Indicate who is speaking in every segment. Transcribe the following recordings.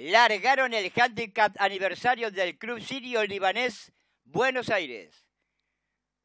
Speaker 1: largaron el handicap aniversario del Club Sirio Libanés Buenos Aires.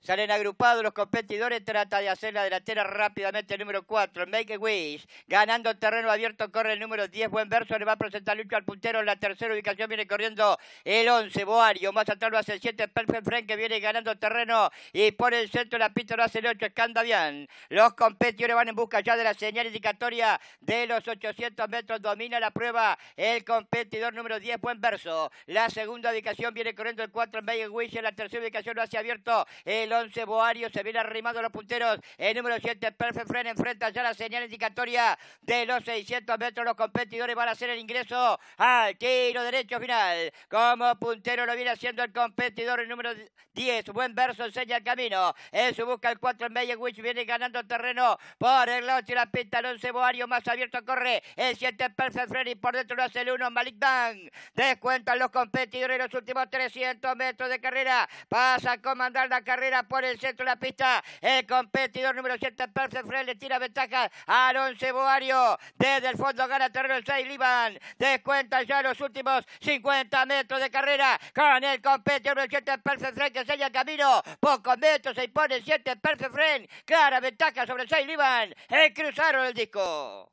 Speaker 1: Salen agrupados los competidores, trata de hacer la delantera rápidamente el número 4, Make a Wish, ganando terreno abierto, corre el número 10, buen verso, le va a presentar Lucho al puntero, en la tercera ubicación viene corriendo el 11, Boario, más atrás lo hace el 7, Perfect Friend, que viene ganando terreno, y por el centro la pista lo hace el 8, Scandavian. Los competidores van en busca ya de la señal indicatoria de los 800 metros, domina la prueba el competidor número 10, buen verso, la segunda ubicación viene corriendo el 4, Make a Wish, en la tercera ubicación lo hace abierto el 11 Boario, se viene arrimando los punteros. El número 7, Perfect Friend, enfrenta ya la señal indicatoria de los 600 metros. Los competidores van a hacer el ingreso al tiro derecho final. Como puntero lo viene haciendo el competidor, el número 10. Buen verso, enseña el camino. En su busca el 4, en Witch viene ganando terreno por el lado y la pista. El 11, Boario más abierto corre. El 7, Perfect Friend y por dentro lo hace el 1, Malik Bang. Descuentan los competidores los últimos 300 metros de carrera. Pasa a comandar la carrera por el centro de la pista. El competidor número 7, Perfect Friend, le tira ventaja al 11 Boario. Desde el fondo gana terreno el 6 Liban. Descuenta ya los últimos 50 metros de carrera con el competidor número 7, Perfect Friend, que sella el camino. Pocos metros se impone el 7, Perfect Friend. Clara ventaja sobre el 6 Liban. El cruzaron el disco.